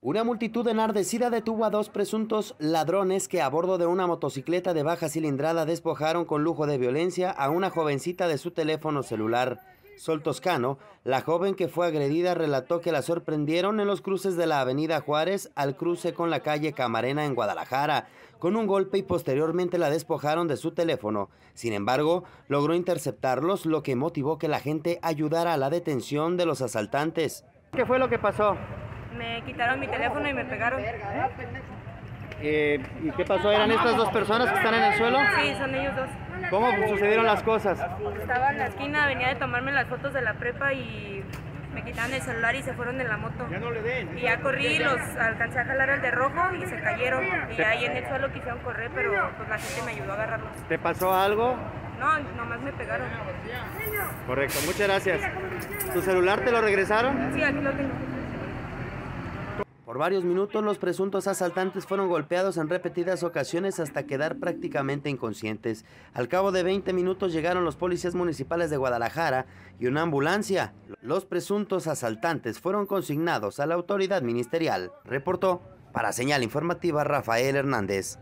Una multitud enardecida detuvo a dos presuntos ladrones que a bordo de una motocicleta de baja cilindrada despojaron con lujo de violencia a una jovencita de su teléfono celular. Sol Toscano, la joven que fue agredida, relató que la sorprendieron en los cruces de la avenida Juárez al cruce con la calle Camarena en Guadalajara, con un golpe y posteriormente la despojaron de su teléfono. Sin embargo, logró interceptarlos, lo que motivó que la gente ayudara a la detención de los asaltantes. ¿Qué fue lo que pasó? Me quitaron mi teléfono y me pegaron. Eh, ¿Y qué pasó? ¿Eran estas dos personas que están en el suelo? Sí, son ellos dos. ¿Cómo sucedieron las cosas? Estaba en la esquina, venía de tomarme las fotos de la prepa y me quitaron el celular y se fueron en la moto. Y ya corrí, los alcancé a jalar al de rojo y se cayeron. Y ahí en el suelo quisieron correr, pero pues la gente me ayudó a agarrarlos. ¿Te pasó algo? No, nomás me pegaron. Correcto, muchas gracias. ¿Tu celular te lo regresaron? Sí, aquí lo tengo. Por varios minutos los presuntos asaltantes fueron golpeados en repetidas ocasiones hasta quedar prácticamente inconscientes. Al cabo de 20 minutos llegaron los policías municipales de Guadalajara y una ambulancia. Los presuntos asaltantes fueron consignados a la autoridad ministerial, reportó para señal informativa Rafael Hernández.